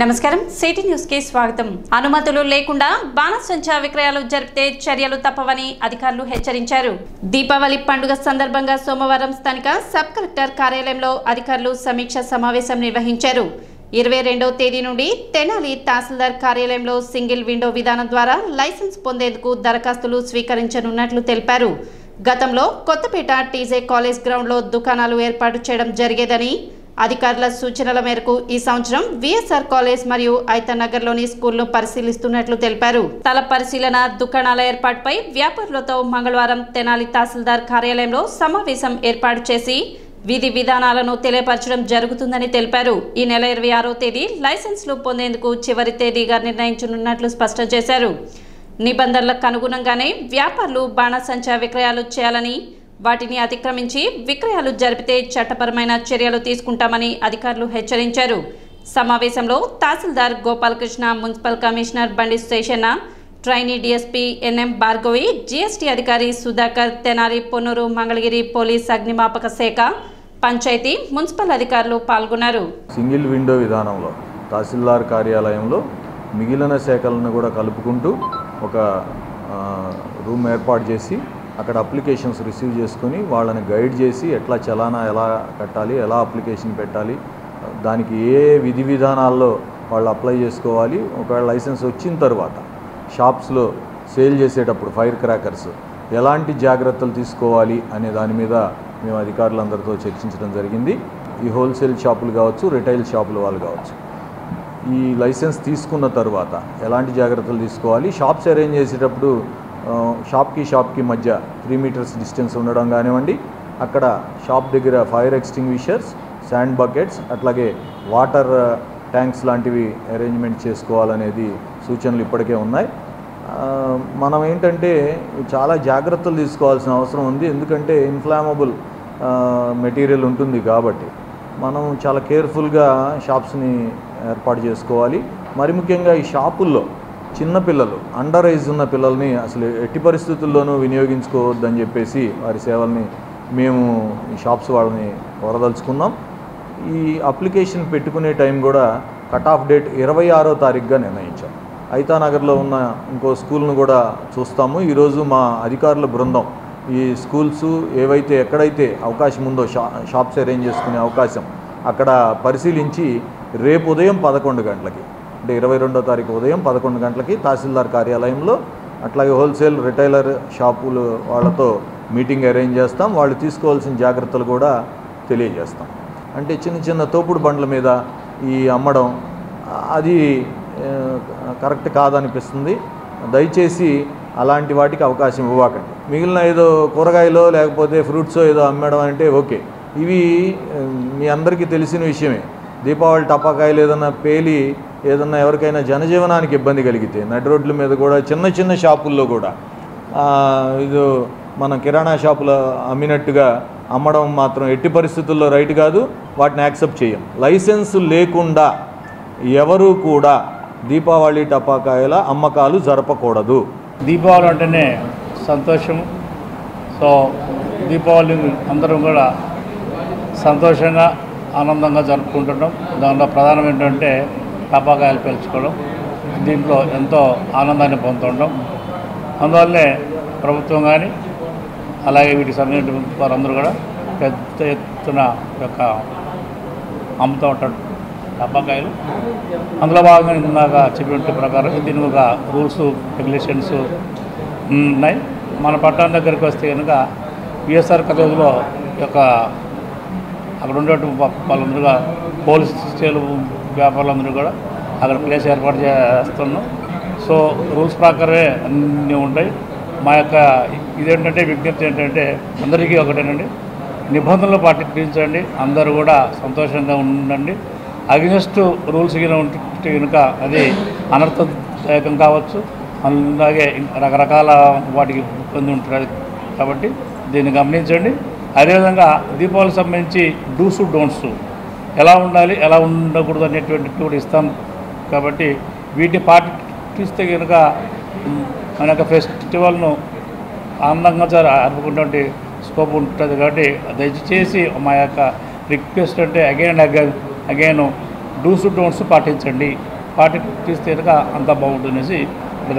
నమస్కారం. సిటీ న్యూస్కి స్వాగతం. అనుమతులు లేకుండా బాణసంచా విక్రయాలు జరిపితే చర్యలు తప్పవని అధికారులు హెచ్చరించారు. దీపావళి పండుగ సందర్భంగా సోమవారం స్థానిక సబ్ కలెక్టర్ కార్యాలయంలో అధికారులు సమీక్ష సమావేశం నిర్వహించారు. ఇరవై రెండవ తేదీ నుండి తెనాలి తహసీల్దార్ కార్యాలయంలో సింగిల్ విండో విధానం ద్వారా లైసెన్స్ పొందేందుకు దరఖాస్తులు స్వీకరించనున్నట్లు తెలిపారు. గతంలో కొత్తపేట టీజే కాలేజ్ గ్రౌండ్లో దుకాణాలు ఏర్పాటు చేయడం జరిగేదని అధికారుల సూచనల మేరకు ఈ సంవత్సరం విఎస్ఆర్ కాలేజ్ మరియు ఐతనగర్లోని స్కూల్ను పరిశీలిస్తున్నట్లు తెలిపారు. స్థల పరిశీలన దుకాణాల ఏర్పాటుపై వ్యాపారులతో మంగళవారం తెనాలి తహసీల్దార్ కార్యాలయంలో సమావేశం ఏర్పాటు చేసి విధి విధానాలను తెలియపరచడం జరుగుతుందని తెలిపారు. ఈ నెల ఇరవై ఆరో తేదీ లైసెన్స్లు పొందేందుకు చివరి తేదీగా నిర్ణయించనున్నట్లు స్పష్టం చేశారు. నిబంధనలకు అనుగుణంగానే వ్యాపారులు బాణసంచా విక్రయాలు చేయాలని వాటిని అతిక్రమించి విక్రయాలు జరిపితే చట్టపరమైన చర్యలు తీసుకుంటామని అధికారులు హెచ్చరించారు. సమావేశంలో తహసీల్దార్ Gopalakrishna municipal commissioner Bandi Seshanna trainee DSP NM Bhargavi GST అధికారి సుధాకర్ తెనాలి పొన్నూరు మంగళగిరి పోలీస్ అగ్నిమాపక శాఖ పంచాయతీ మున్సిపల్ అధికారులు పాల్గొన్నారు. సింగిల్ విండో విధానంలో తహసీల్దార్ కార్యాలయంలో మిగిలిన శాఖలను కూడా కలుపుకుంటూ ఒక రూమ్ ఏర్పాటు చేసి అక్కడ అప్లికేషన్స్ రిసీవ్ చేసుకొని వాళ్ళని గైడ్ చేసి ఎట్లా చలానా ఎలా కట్టాలి ఎలా అప్లికేషన్ పెట్టాలి దానికి ఏ విధి విధానాల్లో వాళ్ళు అప్లై చేసుకోవాలి ఒకవేళ లైసెన్స్ వచ్చిన తర్వాత షాప్స్లో సేల్ చేసేటప్పుడు ఫైర్ క్రాకర్స్ ఎలాంటి జాగ్రత్తలు తీసుకోవాలి అనే దాని మీద మేము అధికారులందరితో చర్చించడం జరిగింది. ఈ హోల్సేల్ షాపులు కావచ్చు రిటైల్ షాపులు వాళ్ళు కావచ్చు. ఈ లైసెన్స్ తీసుకున్న తర్వాత ఎలాంటి జాగ్రత్తలు తీసుకోవాలి షాప్స్ అరేంజ్ చేసేటప్పుడు షాప్కి షాప్కి మధ్య త్రీ మీటర్స్ డిస్టెన్స్ ఉండడం కానివ్వండి అక్కడ షాప్ దగ్గర ఫైర్ ఎక్స్టింగ్విషర్స్ శాండ్ బకెట్స్ అట్లాగే వాటర్ ట్యాంక్స్ లాంటివి అరేంజ్మెంట్ చేసుకోవాలనేది సూచనలు ఇప్పటికే ఉన్నాయి. మనం ఏంటంటే చాలా జాగ్రత్తలు తీసుకోవాల్సిన అవసరం ఉంది. ఎందుకంటే ఇన్ఫ్లామబుల్ మెటీరియల్ ఉంటుంది కాబట్టి మనం చాలా కేర్ఫుల్గా షాప్స్ని ఏర్పాటు చేసుకోవాలి. మరి ముఖ్యంగా ఈ షాపుల్లో చిన్నపిల్లలు అండర్ ఏజ్ ఉన్న పిల్లల్ని అసలు ఎట్టి పరిస్థితుల్లోనూ వినియోగించుకోవద్దని చెప్పేసి వారి సేవల్ని మేము ఈ షాప్స్ వాళ్ళని కోరదలుచుకున్నాం. ఈ అప్లికేషన్ పెట్టుకునే టైం కూడా కట్ ఆఫ్ డేట్ ఇరవై ఆరో తారీఖుగా నిర్ణయించాం. ఐతానగర్లో ఉన్న ఇంకో స్కూల్ను కూడా చూస్తాము. ఈరోజు మా అధికారుల బృందం ఈ స్కూల్స్ ఏవైతే ఎక్కడైతే అవకాశం ఉందో షా షాప్స్ అరేంజ్ చేసుకునే అవకాశం అక్కడ పరిశీలించి రేపు ఉదయం పదకొండు గంటలకి అంటే ఇరవై రెండో తారీఖు ఉదయం పదకొండు గంటలకి తహసీల్దార్ కార్యాలయంలో అట్లాగే హోల్సేల్ రిటైలర్ షాపులు వాళ్ళతో మీటింగ్ అరేంజ్ చేస్తాం. వాళ్ళు తీసుకోవాల్సిన జాగ్రత్తలు కూడా తెలియజేస్తాం. అంటే చిన్న చిన్న తోపుడు బండ్ల మీద ఈ అమ్మడం అది కరెక్ట్ కాదనిపిస్తుంది. దయచేసి అలాంటి వాటికి అవకాశం ఇవ్వకండి. మిగిలిన ఏదో కూరగాయలో లేకపోతే ఫ్రూట్స్ ఏదో అమ్మడం అంటే ఓకే. ఇవి మీ అందరికీ తెలిసిన విషయమే. దీపావళి టపాకాయలు ఏదన్నా పేలి ఏదన్నా ఎవరికైనా జనజీవనానికి ఇబ్బంది కలిగితే నడి రోడ్ల మీద కూడా చిన్న చిన్న షాపుల్లో కూడా ఇది మన కిరాణా షాపులో అమ్మినట్టుగా అమ్మడం మాత్రం ఎట్టి పరిస్థితుల్లో రైట్ కాదు. వాటిని యాక్సెప్ట్ చేయం. లైసెన్స్ లేకుండా ఎవరు కూడా దీపావళి టపాకాయల అమ్మకాలు జరపకూడదు. దీపావళి అంటేనే సంతోషం సో దీపావళి అందరం కూడా సంతోషంగా ఆనందంగా జరుపుకుంటుంటాం. దాంట్లో ప్రధానం ఏంటంటే టపాకాయలు పెంచుకోవడం దీంట్లో ఎంతో ఆనందాన్ని పొందుతుంటాం. అందువల్లే ప్రభుత్వం కానీ అలాగే వీటికి సంబంధించిన వారందరూ కూడా పెద్ద ఎత్తున యొక్క అమ్ముతూ ఉంటాడు టపాకాయలు అందులో భాగంగా ఇందాక చెప్పినట్టు ప్రకారం దీని ఒక రూల్స్ రెగ్యులేషన్స్ ఉన్నాయి. మన పట్టణం దగ్గరికి వస్తే కనుక విఎస్ఆర్ కాలేజీలో ఈ యొక్క అక్కడ ఉండేటువంటి వాళ్ళందరూ పోలీస్ స్టేలు వ్యాపారులందరూ కూడా అక్కడ ప్లేస్ ఏర్పాటు చేస్తున్నాం. సో రూల్స్ ప్రకారమే అన్నీ ఉంటాయి. మా యొక్క ఇదేంటంటే విజ్ఞప్తి ఏంటంటే అందరికీ ఒకటేనండి. నిబంధనలు పాటించండి. అందరూ కూడా సంతోషంగా ఉండండి. అగ్నెస్ట్ రూల్స్ ఉంటే కనుక అది అనర్థదాయకం కావచ్చు. అలాగే రకరకాల వాటికి ఇబ్బంది ఉంటుంది. కాబట్టి దీన్ని గమనించండి. అదేవిధంగా దీపావళి సంబంధించి డూసు డోంట్స్ ఎలా ఉండాలి ఎలా ఉండకూడదు అనేటువంటి కూడా ఇస్తాం. కాబట్టి వీటిని పాటిస్తే కనుక మన యొక్క ఫెస్టివల్ను ఆనందంగా అనుకున్నటువంటి స్కోప్ ఉంటుంది కాబట్టి దయచేసి మా యొక్క రిక్వెస్ట్ అంటే again again again dos don'ts పాటించండి. పాటిస్తే కనుక అంత బాగుంటుందనేసి మీ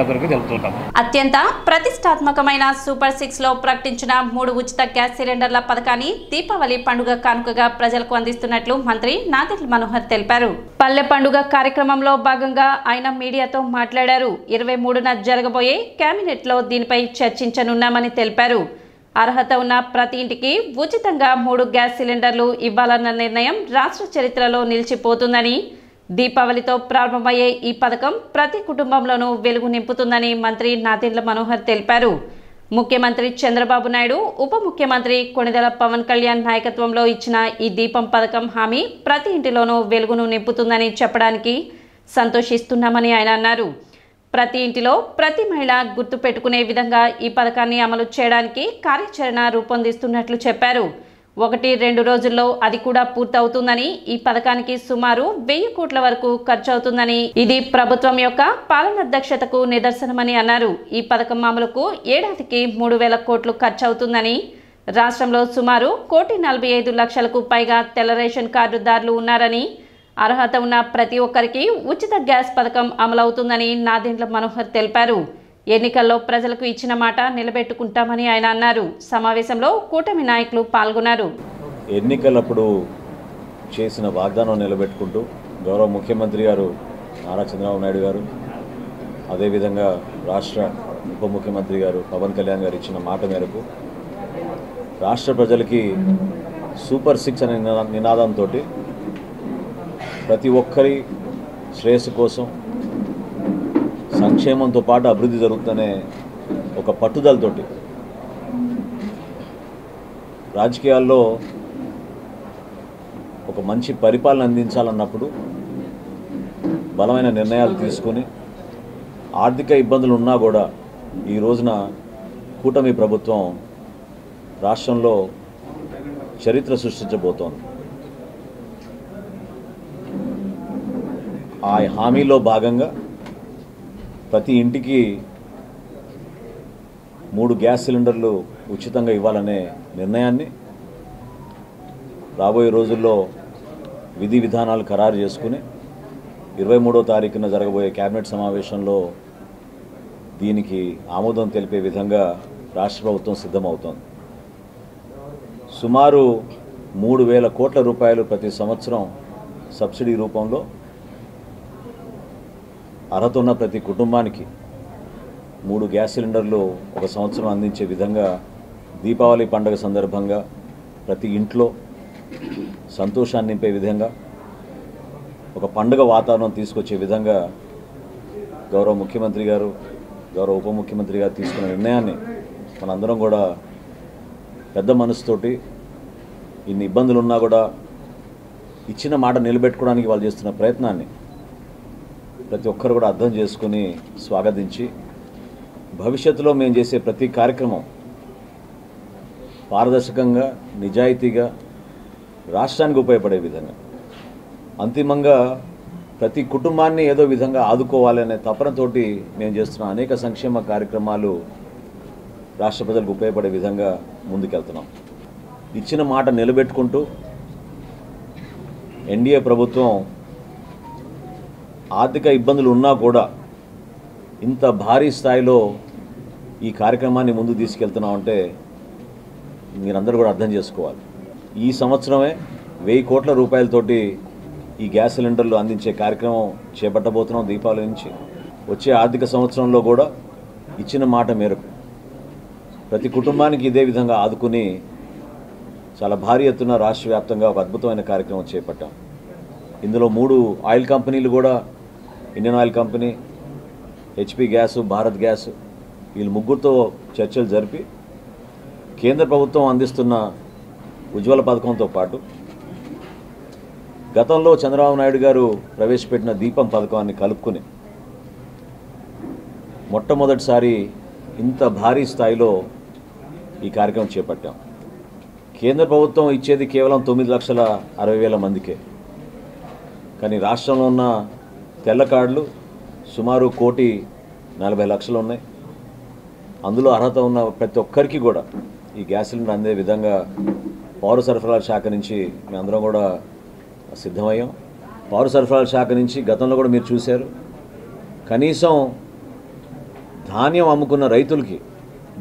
అత్యంత ప్రతిష్టాత్మకమైన సూపర్ సిక్స్లో ప్రకటించిన మూడు ఉచిత గ్యాస్ సిలిండర్ల పథకాన్ని దీపావళి పండుగ కానుకగా ప్రజలకు అందిస్తున్నట్లు మంత్రి నాదిల్ మనోహర్ తెలిపారు. పల్లె పండుగ కార్యక్రమంలో భాగంగా ఆయన మీడియాతో మాట్లాడారు. ఇరవై మూడున జరగబోయే కేబినెట్లో దీనిపై చర్చించనున్నామని తెలిపారు. అర్హత ఉన్న ప్రతి ఇంటికి ఉచితంగా మూడు గ్యాస్ సిలిండర్లు ఇవ్వాలన్న నిర్ణయం రాష్ట్ర చరిత్రలో నిలిచిపోతుందని దీపావళితో ప్రారంభమయ్యే ఈ పథకం ప్రతి కుటుంబంలోనూ వెలుగు నింపుతుందని మంత్రి నాదెండ్ల మనోహర్ తెలిపారు. ముఖ్యమంత్రి చంద్రబాబు నాయుడు ఉప ముఖ్యమంత్రి కొణిదెల పవన్ కళ్యాణ్ నాయకత్వంలో ఇచ్చిన ఈ దీపం పథకం హామీ ప్రతి ఇంటిలోనూ వెలుగును నింపుతుందని చెప్పడానికి సంతోషిస్తున్నామని ఆయన అన్నారు. ప్రతి ఇంటిలో ప్రతి మహిళ గుర్తు పెట్టుకునే విధంగా ఈ పథకాన్ని అమలు చేయడానికి కార్యాచరణ రూపొందిస్తున్నట్లు చెప్పారు. ఒకటి రెండు రోజుల్లో అది కూడా పూర్తవుతుందని ఈ పథకానికి సుమారు వెయ్యి కోట్ల వరకు ఖర్చు అవుతుందని ఇది ప్రభుత్వం యొక్క పాలన దక్షతకు నిదర్శనమని అన్నారు. ఈ పథకం అమలుకు ఏడాదికి మూడు వేల కోట్లు ఖర్చు అవుతుందని రాష్ట్రంలో సుమారు కోటి నలభై ఐదు లక్షలకు పైగా తెల్ల రేషన్ కార్డుదారులు ఉన్నారని అర్హత ఉన్న ప్రతి ఒక్కరికి ఉచిత గ్యాస్ పథకం అమలవుతుందని నాదెండ్ల మనోహర్ తెలిపారు. ఎన్నికల్లో ప్రజలకు ఇచ్చిన మాట నిలబెట్టుకుంటామని ఆయన అన్నారు. సమావేశంలో కూటమి నాయకులు పాల్గొన్నారు. ఎన్నికలప్పుడు చేసిన వాగ్దానం నిలబెట్టుకుంటూ గౌరవ ముఖ్యమంత్రి గారు నారా చంద్రబాబు నాయుడు గారు అదేవిధంగా రాష్ట్ర ఉప ముఖ్యమంత్రి గారు పవన్ కళ్యాణ్ గారు ఇచ్చిన మాట మేరకు రాష్ట్ర ప్రజలకి సూపర్ సిక్స్ అనే నినాదంతో ప్రతి ఒక్కరి శ్రేయస్సు కోసం సంక్షేమంతో పాటు అభివృద్ధి జరుగుతుందనే ఒక పట్టుదలతోటి రాజకీయాల్లో ఒక మంచి పరిపాలన అందించాలన్నప్పుడు బలమైన నిర్ణయాలు తీసుకొని ఆర్థిక ఇబ్బందులు ఉన్నా కూడా ఈ రోజున కూటమి ప్రభుత్వం రాష్ట్రంలో చరిత్ర సృష్టించబోతోంది. ఆ హామీలో భాగంగా ప్రతి ఇంటికి మూడు గ్యాస్ సిలిండర్లు ఉచితంగా ఇవ్వాలనే నిర్ణయాన్ని రాబోయే రోజుల్లో విధి విధానాలు ఖరారు చేసుకుని ఇరవై మూడో తారీఖున జరగబోయే కేబినెట్ సమావేశంలో దీనికి ఆమోదం తెలిపే విధంగా రాష్ట్ర ప్రభుత్వం సిద్ధమవుతోంది. సుమారు మూడు వేల కోట్ల రూపాయలు ప్రతి సంవత్సరం సబ్సిడీ రూపంలో అర్హత ఉన్న ప్రతి కుటుంబానికి మూడు గ్యాస్ సిలిండర్లు ఒక సంవత్సరం అందించే విధంగా దీపావళి పండుగ సందర్భంగా ప్రతి ఇంట్లో సంతోషాన్ని నింపే విధంగా ఒక పండుగ వాతావరణం తీసుకొచ్చే విధంగా గౌరవ ముఖ్యమంత్రి గారు గౌరవ ఉప ముఖ్యమంత్రి గారు తీసుకున్న నిర్ణయాన్ని మనందరం కూడా పెద్ద మనసుతోటి ఇన్ని ఇబ్బందులు ఉన్నా కూడా ఇచ్చిన మాట నిలబెట్టుకోవడానికి వాళ్ళు చేస్తున్న ప్రయత్నాన్ని ప్రతి ఒక్కరు కూడా అర్థం చేసుకుని స్వాగతించి భవిష్యత్తులో మేము చేసే ప్రతి కార్యక్రమం పారదర్శకంగా నిజాయితీగా రాష్ట్రానికి ఉపయోగపడే విధంగా అంతిమంగా ప్రతి కుటుంబాన్ని ఏదో విధంగా ఆదుకోవాలనే తపనతోటి మేము చేస్తున్న అనేక సంక్షేమ కార్యక్రమాలు రాష్ట్ర ప్రజలకు ఉపయోగపడే విధంగా ముందుకెళ్తున్నాం. ఇచ్చిన మాట నిలబెట్టుకుంటూ ఎన్డీఏ ప్రభుత్వం ఆర్థిక ఇబ్బందులు ఉన్నా కూడా ఇంత భారీ స్థాయిలో ఈ కార్యక్రమాన్ని ముందు తీసుకెళ్తున్నామంటే మీరందరూ కూడా అర్థం చేసుకోవాలి. ఈ సంవత్సరమే వెయ్యి కోట్ల రూపాయలతోటి ఈ గ్యాస్ సిలిండర్లు అందించే కార్యక్రమం చేపట్టబోతున్నాం దీపావళి నుంచి. వచ్చే ఆర్థిక సంవత్సరంలో కూడా ఇచ్చిన మాట మేరకు ప్రతి కుటుంబానికి ఇదే విధంగా ఆదుకుని చాలా భారీ ఎత్తున రాష్ట్ర వ్యాప్తంగా ఒక అద్భుతమైన కార్యక్రమం చేపట్టాం. ఇందులో మూడు ఆయిల్ కంపెనీలు కూడా Indian oil company HP gas Bharat gas వీళ్ళు ముగ్గురుతో చర్చలు జరిపి కేంద్ర ప్రభుత్వం అందిస్తున్న ఉజ్వల పథకంతో పాటు గతంలో చంద్రబాబు నాయుడు గారు ప్రవేశపెట్టిన దీపం పథకాన్ని కలుపుకుని మొట్టమొదటిసారి ఇంత భారీ స్థాయిలో ఈ కార్యక్రమం చేపట్టాం. కేంద్ర ప్రభుత్వం ఇచ్చేది కేవలం తొమ్మిది లక్షల అరవై వేల మందికే. కానీ రాష్ట్రంలో ఉన్న తెల్ల కార్డులు సుమారు కోటి నలభై లక్షలు ఉన్నాయి. అందులో అర్హత ఉన్న ప్రతి ఒక్కరికి కూడా ఈ గ్యాస్ సిలిండర్ అందే విధంగా పౌర సరఫరాల శాఖ నుంచి మేమందరం కూడా సిద్ధమయ్యాం. పౌర సరఫరాల శాఖ నుంచి గతంలో కూడా మీరు చూశారు. కనీసం ధాన్యం అమ్ముకున్న రైతులకి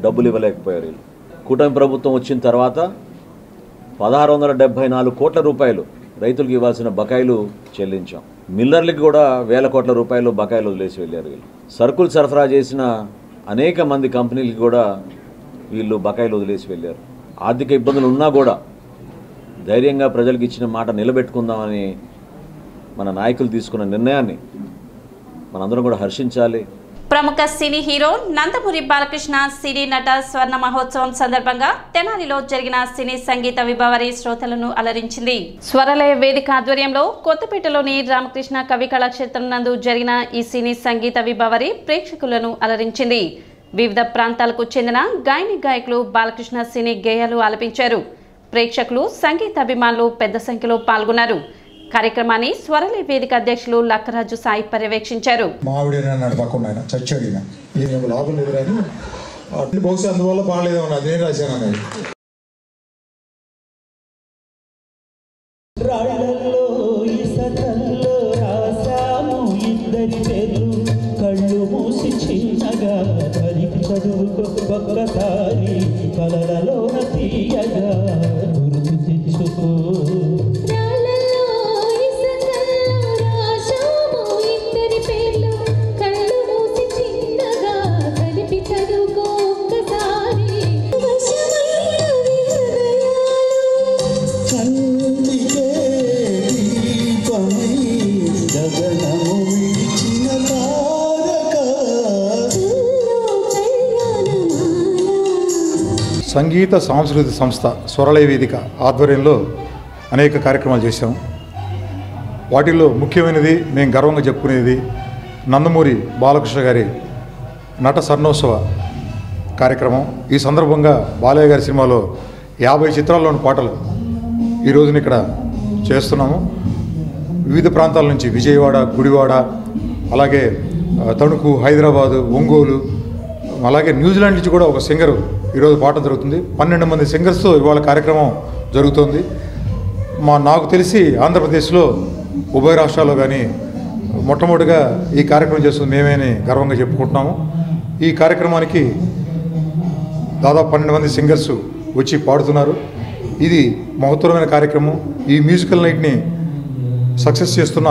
డబ్బులు ఇవ్వలేకపోయారు వీళ్ళు. కూటమి ప్రభుత్వం వచ్చిన తర్వాత పదహారు వందల డెబ్బై నాలుగు కోట్ల రూపాయలు రైతులకు ఇవ్వాల్సిన బకాయిలు చెల్లించాం. మిల్లర్లకి కూడా వేల కోట్ల రూపాయలు బకాయిలు వదిలేసి వెళ్ళారు వీళ్ళు. సరుకులు సరఫరా చేసిన అనేక మంది కంపెనీలకి కూడా వీళ్ళు బకాయిలు వదిలేసి వెళ్ళారు. ఆర్థిక ఇబ్బందులు ఉన్నా కూడా ధైర్యంగా ప్రజలకు ఇచ్చిన మాట నిలబెట్టుకుందామని మన నాయకులు తీసుకున్న నిర్ణయాన్ని మనందరం కూడా హర్షించాలి. ప్రముఖ సినీ హీరో నందమూరి బాలకృష్ణ సినీ నట స్వర్ణ మహోత్సవం సందర్భంగా తెనాలిలో జరిగిన సినీ సంగీత విభావరి శ్రోతలను అలరించింది. స్వరలయ వేదిక ఆధ్వర్యంలో కొత్తపేటలోని రామకృష్ణ కవి కళాక్షేత్రం నందు జరిగిన ఈ సినీ సంగీత విభావరి ప్రేక్షకులను అలరించింది. వివిధ ప్రాంతాలకు చెందిన గాయని గాయకులు బాలకృష్ణ సినీ గేయాలు ఆలపించారు. ప్రేక్షకులు సంగీత అభిమానులు పెద్ద సంఖ్యలో పాల్గొన్నారు. కార్యక్రమాన్ని స్వరలయ వేదిక అధ్యక్షులు లక్కరాజు సాయి పర్యవేక్షించారు. బహుశా అందువల్ల బాగాలేదేమో అదేం రాశాను అనేది. రాళ్ళల్లో ఇసకల్లో రాసాము ఇద్దరి పేర్లు. కళ్ళు మూసి చిన్నగా కలిపి చదువుకో ఒక్కసారి. కలలలోన తీయగా సంగీత సాంస్కృతిక సంస్థ స్వరలయ వేదిక ఆధ్వర్యంలో అనేక కార్యక్రమాలు చేశాం. వాటిల్లో ముఖ్యమైనది మేము గర్వంగా చెప్పుకునేది నందమూరి బాలకృష్ణ గారి నట సర్ణోత్సవ కార్యక్రమం. ఈ సందర్భంగా బాలయ్య గారి సినిమాలో యాభై చిత్రాల్లోని పాటలు ఈ రోజున ఇక్కడ చేస్తున్నాము. వివిధ ప్రాంతాల నుంచి విజయవాడ గుడివాడ అలాగే తణుకు హైదరాబాదు ఒంగోలు అలాగే న్యూజిలాండ్ నుంచి కూడా ఒక సింగర్ ఈరోజు పాట జరుగుతుంది. పన్నెండు మంది సింగర్స్తో ఇవాళ కార్యక్రమం జరుగుతోంది. మా నాకు తెలిసి ఆంధ్రప్రదేశ్లో ఉభయ రాష్ట్రాల్లో కానీ మొట్టమొదటిగా ఈ కార్యక్రమం చేస్తుంది మేమే అని గర్వంగా చెప్పుకుంటున్నాము. ఈ కార్యక్రమానికి దాదాపు పన్నెండు మంది సింగర్స్ వచ్చి పాడుతున్నారు. ఇది మహత్తరమైన కార్యక్రమం. ఈ మ్యూజికల్ నైట్ని సక్సెస్ చేస్తున్న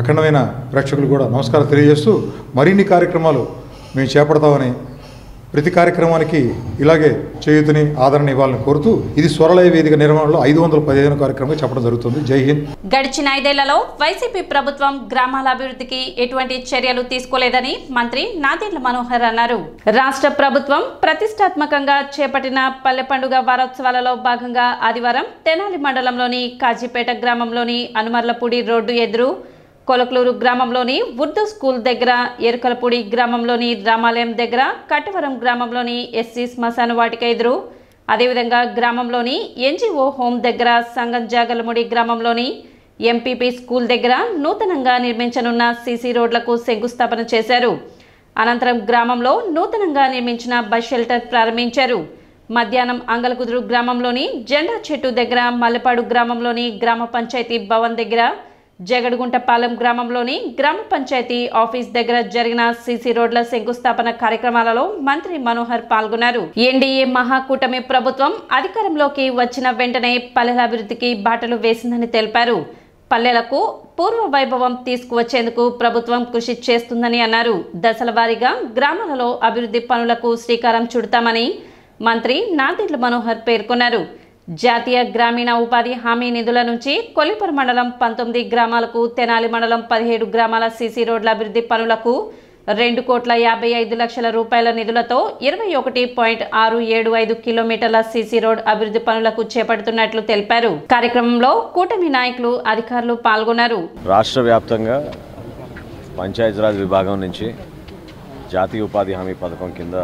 అఖండమైన ప్రేక్షకులు కూడా నమస్కారం తెలియజేస్తూ మరిన్ని కార్యక్రమాలు మేము చేపడతామని ప్రతి కార్యక్రమానికి ఇలాగే చేయుతని ఆదరణ ఇవ్వాలని కోరుతూ ఇది స్వరలయ వేదిక నిర్మాణంలో ఐదు వందల పదిహేను కార్యక్రమంగా చెప్పడం జరుగుతుంది. జై హింద్. గడిచిన ఐదేళ్ళలో వైసీపీ ప్రభుత్వం గ్రామాల అభివృద్ధికి ఎటువంటి చర్యలు తీసుకోలేదని మంత్రి నాదేళ్ళ మనోహర్ అన్నారు. రాష్ట్ర ప్రభుత్వం ప్రతిష్టాత్మకంగా చేపట్టిన పల్లె పండుగ వారోత్సవాలలో భాగంగా ఆదివారం తెనాలి మండలంలోని కాజీపేట గ్రామంలోని అనుమర్లపూడి రోడ్డు ఎదురు కొలకలూరు గ్రామంలోని ఉర్దూ స్కూల్ దగ్గర ఎరుకలపూడి గ్రామంలోని రామాలయం దగ్గర కట్టవరం గ్రామంలోని ఎస్సీ శ్మశాన వాటిక ఎదురు. అదేవిధంగా గ్రామంలోని ఎన్జిఓ హోం దగ్గర సంగం జాగలముడి గ్రామంలోని ఎంపీపీ స్కూల్ దగ్గర నూతనంగా నిర్మించనున్న సీసీ రోడ్లకు శంకుస్థాపన చేశారు. అనంతరం గ్రామంలో నూతనంగా నిర్మించిన బస్ షెల్టర్ ప్రారంభించారు. మధ్యాహ్నం అంగలకుదురు గ్రామంలోని జెండా చెట్టు దగ్గర మల్లెపాడు గ్రామంలోని గ్రామ పంచాయతీ భవన్ దగ్గర జగడుగుంటపాలెం గ్రామంలోని గ్రామ పంచాయతీ ఆఫీస్ దగ్గర జరిగిన సీసీ రోడ్ల శంకుస్థాపన కార్యక్రమాలలో మంత్రి మనోహర్ పాల్గొన్నారు. ఎన్డీఏ మహాకూటమి ప్రభుత్వం అధికారంలోకి వచ్చిన వెంటనే పల్లెల అభివృద్ధికి బాటలు వేసిందని తెలిపారు. పల్లెలకు పూర్వ వైభవం తీసుకువచ్చేందుకు ప్రభుత్వం కృషి చేస్తుందని అన్నారు. దశల వారీగా గ్రామాలలో అభివృద్ధి పనులకు శ్రీకారం చుడతామని మంత్రి నాందిడ్ల మనోహర్ పేర్కొన్నారు. జాతీయ గ్రామీణ ఉపాధి హామీ నిధుల నుంచి కొల్లిపర మండలం పంతొమ్మిది గ్రామాలకు తెనాలి మండలం పదిహేడు గ్రామాల సీసీ రోడ్ల అభివృద్ధి పనులకు రెండు కోట్ల యాభై ఐదు లక్షల రూపాయల నిధులతో ఇరవై ఒకటి పాయింట్ ఆరు ఏడు ఐదు కిలోమీటర్ల సీసీ రోడ్ అభివృద్ధి పనులకు చేపడుతున్నట్లు తెలిపారు. కార్యక్రమంలో కూటమి నాయకులు అధికారులు పాల్గొన్నారు. రాష్ట్ర వ్యాప్తంగా పంచాయతీరాజ్ విభాగం నుంచి జాతీయ ఉపాధి హామీ పథకం కింద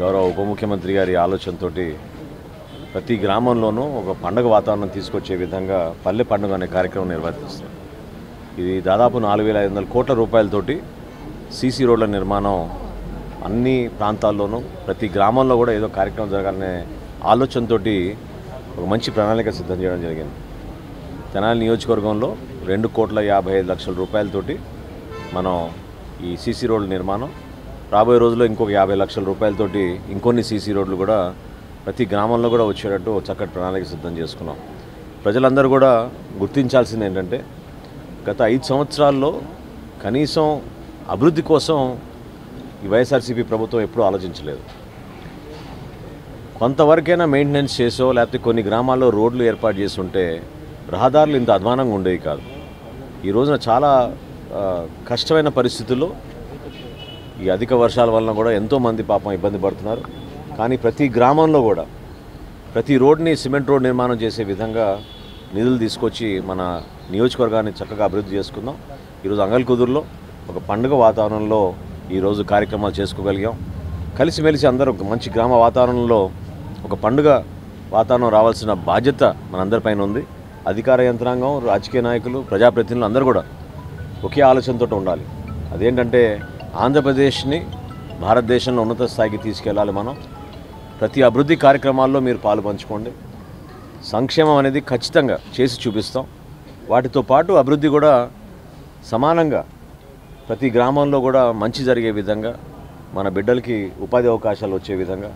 గౌరవ ఉప ముఖ్యమంత్రి గారి ఆలోచనతోటి ప్రతి గ్రామంలోనూ ఒక పండగ వాతావరణం తీసుకొచ్చే విధంగా పల్లె పండుగ అనే కార్యక్రమం నిర్వర్తిస్తారు. ఇది దాదాపు నాలుగు వేల ఐదు వందల కోట్ల రూపాయలతోటి సీసీ రోడ్ల నిర్మాణం అన్ని ప్రాంతాల్లోనూ ప్రతి గ్రామంలో కూడా ఏదో కార్యక్రమం జరగాలనే ఆలోచనతో ఒక మంచి ప్రణాళిక సిద్ధం చేయడం జరిగింది. తెనాలి నియోజకవర్గంలో రెండు కోట్ల యాభై ఐదు లక్షల రూపాయలతోటి మనం ఈ సీసీ రోడ్ల నిర్మాణం రాబోయే రోజుల్లో ఇంకొక యాభై లక్షల రూపాయలతోటి ఇంకొన్ని సీసీ రోడ్లు కూడా ప్రతి గ్రామంలో కూడా వచ్చేటట్టు చక్కటి ప్రణాళిక సిద్ధం చేసుకున్నాం. ప్రజలందరూ కూడా గుర్తించాల్సింది ఏంటంటే గత ఐదు సంవత్సరాల్లో కనీసం అభివృద్ధి కోసం ఈ వైఎస్ఆర్సీపీ ప్రభుత్వం ఎప్పుడూ ఆలోచించలేదు. కొంతవరకైనా మెయింటెనెన్స్ చేసో లేకపోతే కొన్ని గ్రామాల్లో రోడ్లు ఏర్పాటు చేసి ఉంటే రహదారులు ఇంత అధ్వానంగా ఉండేవి కాదు. ఈ రోజున చాలా కష్టమైన పరిస్థితుల్లో ఈ అధిక వర్షాల వలన కూడా ఎంతోమంది పాపం ఇబ్బంది పడుతున్నారు. కానీ ప్రతి గ్రామంలో కూడా ప్రతి రోడ్ని సిమెంట్ రోడ్ నిర్మాణం చేసే విధంగా నిధులు తీసుకొచ్చి మన నియోజకవర్గాన్ని చక్కగా అభివృద్ధి చేసుకుందాం. ఈరోజు అంగల్కుదురులో ఒక పండుగ వాతావరణంలో ఈరోజు కార్యక్రమాలు చేసుకోగలిగాం. కలిసిమెలిసి అందరూ మంచి గ్రామ వాతావరణంలో ఒక పండుగ వాతావరణం రావాల్సిన బాధ్యత మనందరిపైన ఉంది. అధికార యంత్రాంగం రాజకీయ నాయకులు ప్రజాప్రతినిధులు అందరూ కూడా ఒకే ఆలోచనతో ఉండాలి. అదేంటంటే ఆంధ్రప్రదేశ్ని భారతదేశంలో ఉన్నత స్థాయికి తీసుకెళ్ళాలి మనం. ప్రతి అభివృద్ధి కార్యక్రమాల్లో మీరు పాలు పంచుకోండి. సంక్షేమం అనేది ఖచ్చితంగా చేసి చూపిస్తాం. వాటితో పాటు అభివృద్ధి కూడా సమానంగా ప్రతి గ్రామంలో కూడా మంచి జరిగే విధంగా మన బిడ్డలకి ఉపాధి అవకాశాలు వచ్చే విధంగా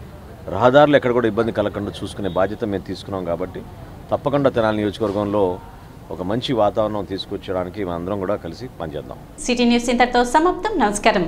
రహదారులు ఎక్కడ కూడా ఇబ్బంది కలగకుండా చూసుకునే బాధ్యత మేము తీసుకున్నాం కాబట్టి తప్పకుండా తెనాలి నియోజకవర్గంలో ఒక మంచి వాతావరణం తీసుకొచ్చడానికి మనందరం కూడా కలిసి పనిచేద్దాం. సిటీ న్యూస్ ఇంతటితో సమాప్తం. నమస్కారం.